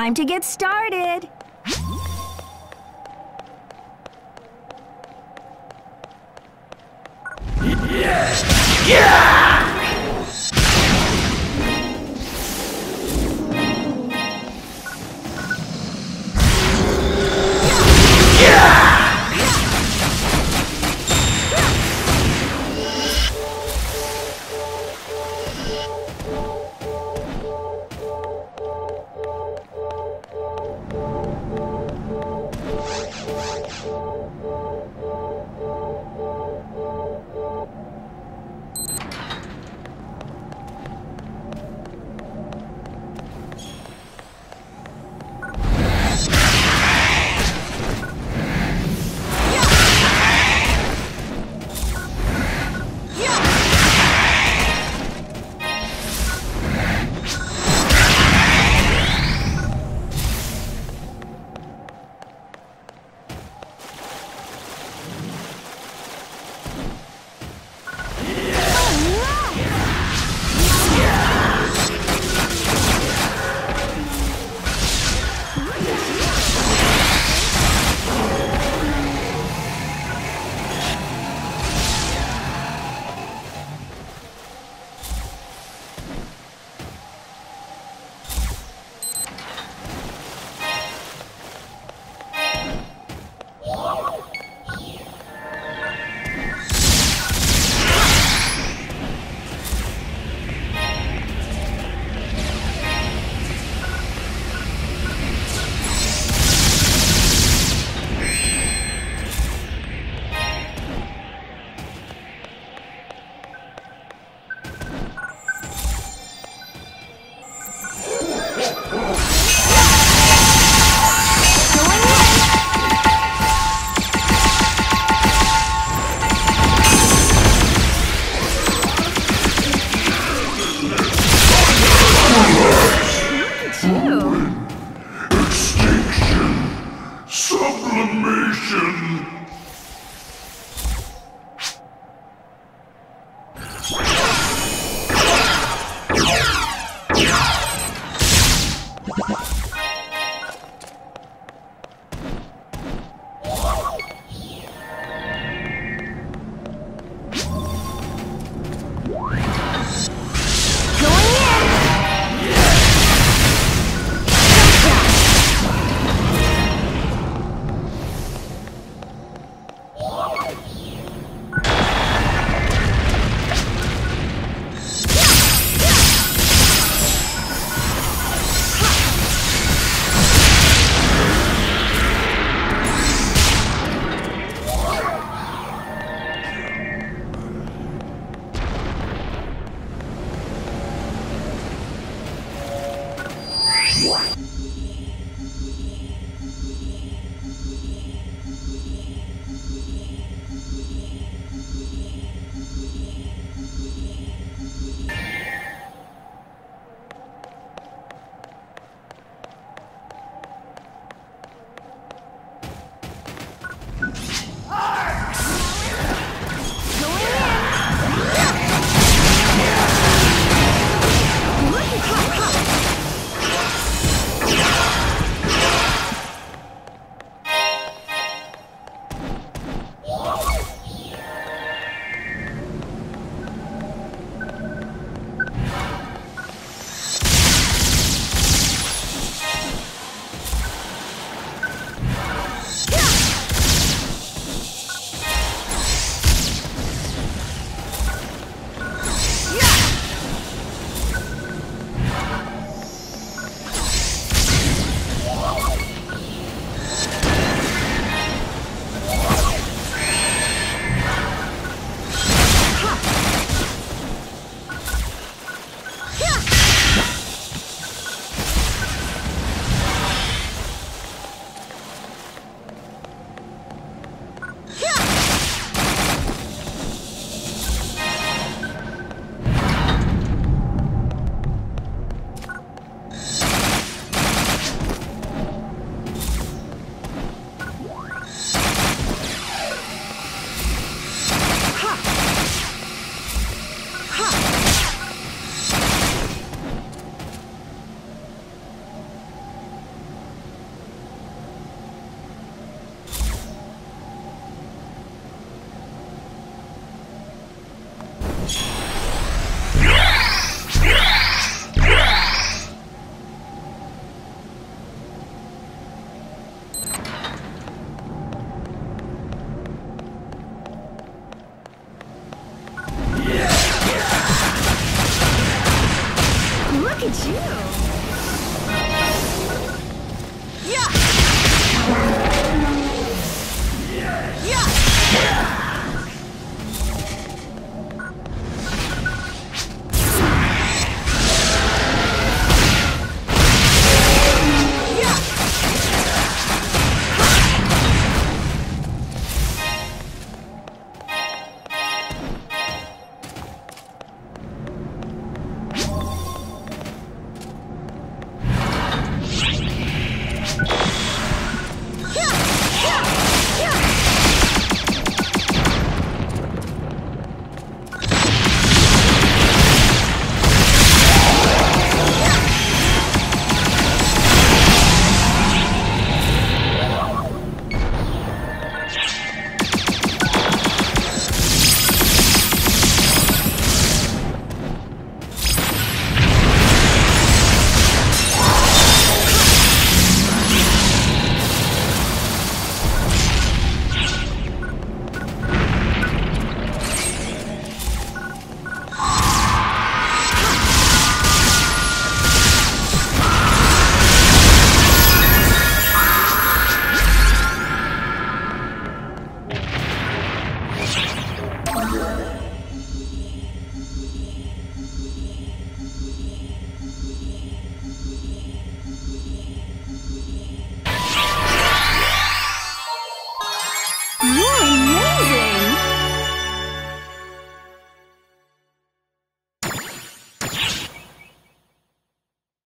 Time to get started. Yes! Yeah!